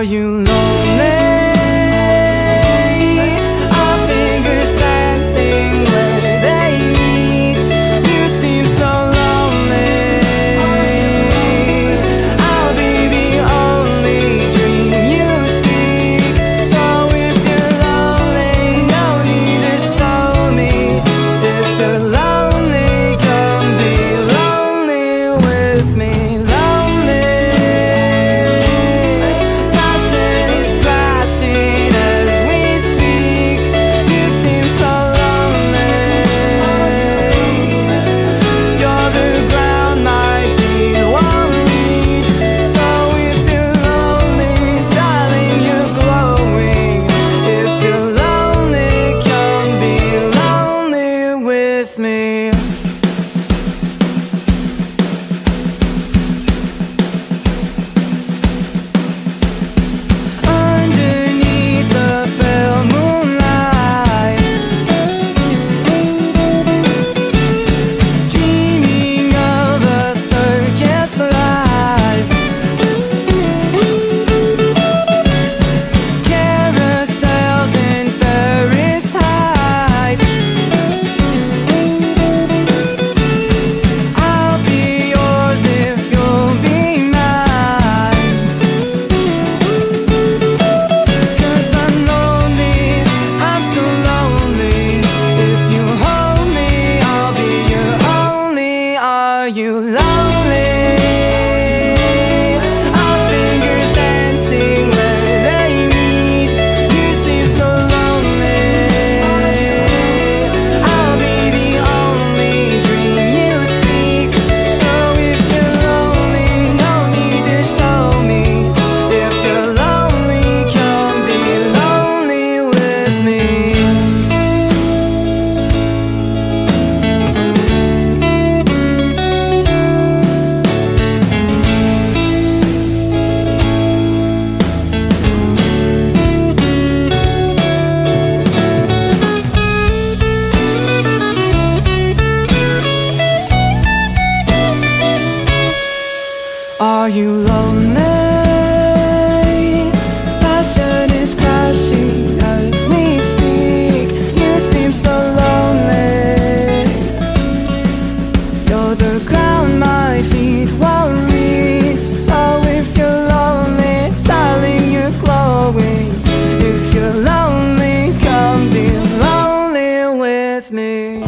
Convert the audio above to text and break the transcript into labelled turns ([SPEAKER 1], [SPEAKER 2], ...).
[SPEAKER 1] Are you lonely? you love Are you lonely? Passion is crashing as we speak. You seem so lonely. You're the ground my feet won't reach. So if you're lonely, darling, you're glowing. If you're lonely, come be lonely with me.